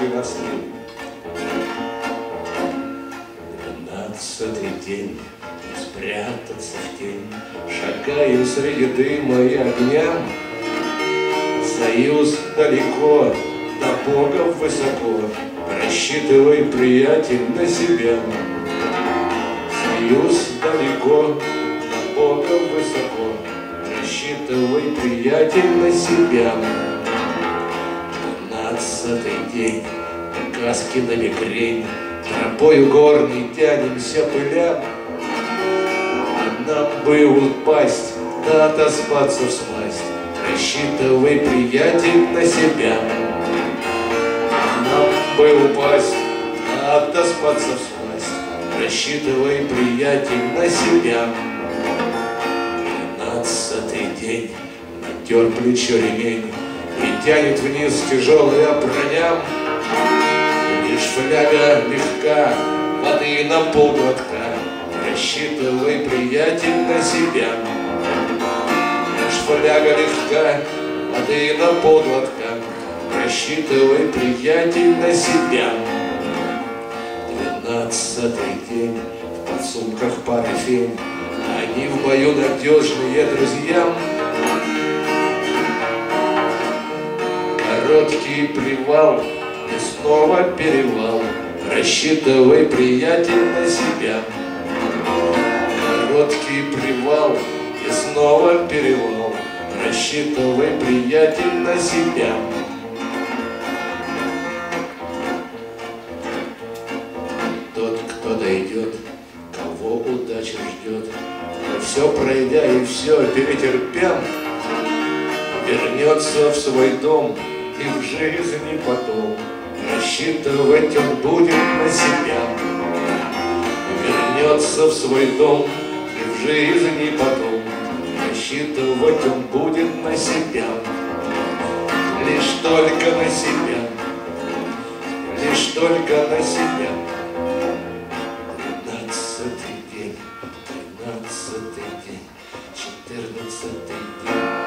стрим. Двенадцатый день, спрятаться в тень, Шагаю среди дыма и огня. Союз далеко, до Бога высоко, Рассчитывай, приятель, на себя. Союз далеко, до Бога высоко, Рассчитывай, приятель, на себя. Двенадцатый день, каски на мигрень, Тропою горной тянемся пыля. Нам бы упасть, да отоспаться в сласть, Рассчитывай, приятель, на себя. Нам бы упасть, да отоспаться в сласть, Рассчитывай, приятель, на себя. Двенадцатый день, натер плечо ремень, И тянет вниз тяжелая броня. Лишь фляга легка, воды на полглотка, Рассчитывай, приятель, на себя. Лишь фляга легка, воды на полглотка, Рассчитывай, приятель, на себя. Двенадцатый день, в подсумках пары фень, Они в бою надежные друзья. Короткий привал и снова перевал, Рассчитывай, приятель, на себя. Короткий привал и снова перевал, Рассчитывай, приятель, на себя. Тот, кто дойдет, кого удача ждет, но все пройдя и все перетерпя, вернется в свой дом и в жизни потом рассчитывать он будет на себя. Вернется в свой дом и в жизни потом рассчитывать он будет на себя. Лишь только на себя, лишь только на себя. Тринадцатый день, тринадцатый день, четырнадцатый день.